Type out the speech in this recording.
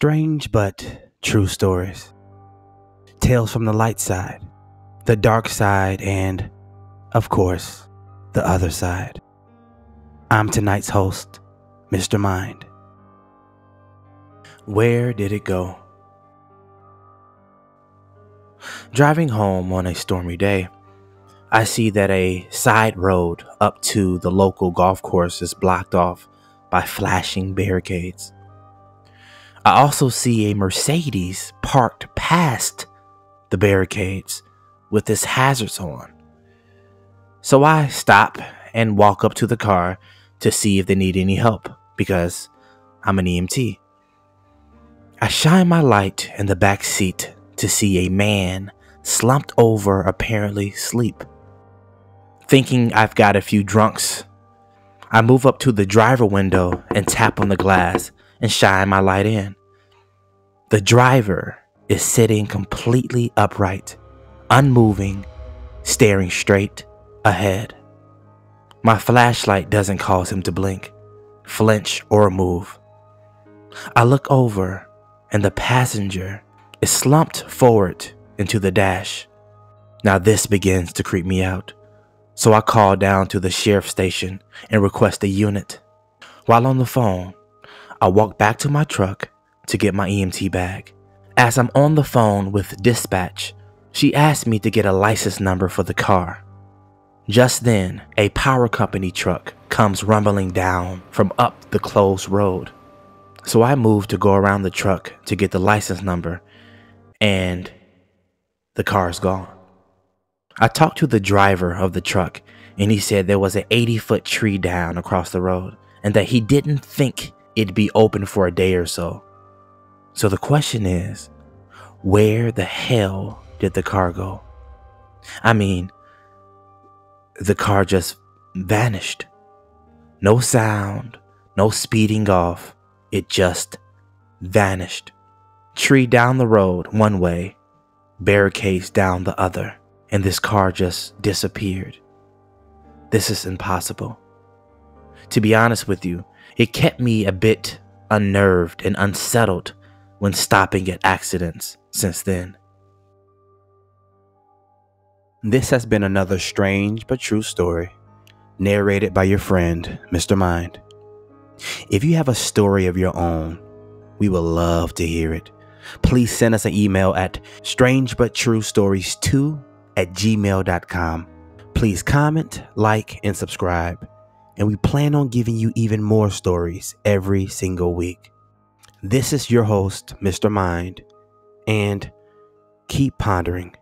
Strange but true stories. Tales from the light side, the dark side, and, of course, the other side. I'm tonight's host, Mr. Mind. Where did it go? Driving home on a stormy day, I see that a side road up to the local golf course is blocked off by flashing barricades. I also see a Mercedes parked past the barricades with its hazards on. So I stop and walk up to the car to see if they need any help because I'm an EMT. I shine my light in the back seat to see a man slumped over, apparently sleep. Thinking I've got a few drunks, I move up to the driver window and tap on the glass and shine my light in. The driver is sitting completely upright, unmoving, staring straight ahead. My flashlight doesn't cause him to blink, flinch, or move. I look over, and the passenger is slumped forward into the dash. Now, this begins to creep me out so I call down to the sheriff's station and request a unit. While on the phone, I walk back to my truck to get my EMT bag. As I'm on the phone with dispatch, she asked me to get a license number for the car. Just then, a power company truck comes rumbling down from up the closed road. So I move to go around the truck to get the license number, and the car's gone. I talked to the driver of the truck, and he said there was an 80 foot tree down across the road, and that he didn't think it'd be open for a day or so. So the question is where the hell did the car go? I mean, the car just vanished. No sound, no speeding off. It just vanished. Tree down the road one way, barricades down the other and this car just disappeared. This is impossible. To be honest with you, it kept me a bit unnerved and unsettled when stopping at accidents since then. This has been another strange but true story, narrated by your friend, Mr. Mind. If you have a story of your own, we would love to hear it. Please send us an email at strangebutTrueStories2 at gmail.com. Please comment, like, and subscribe. And we plan on giving you even more stories every single week. This is your host, Mr. Mind, and keep pondering.